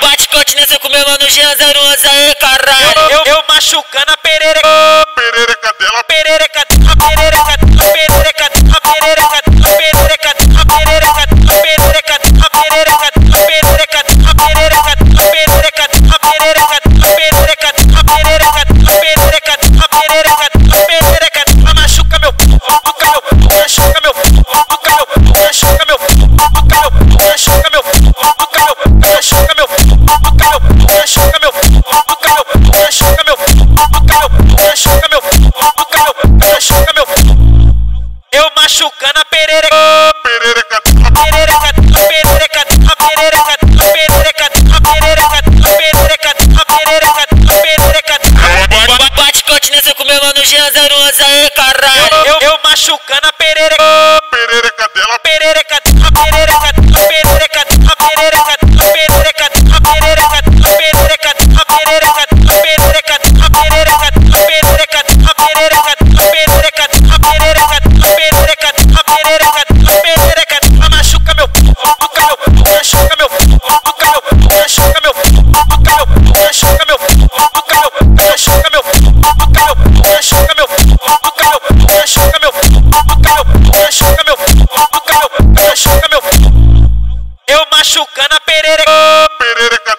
Bate continência assim com meu mano Jean 01 aí, caralho. Eu, eu, eu machucando a pereira. mano Jean 01 aí, caralho. Eu, eu, eu machucando a pereira. Piririca, piririca,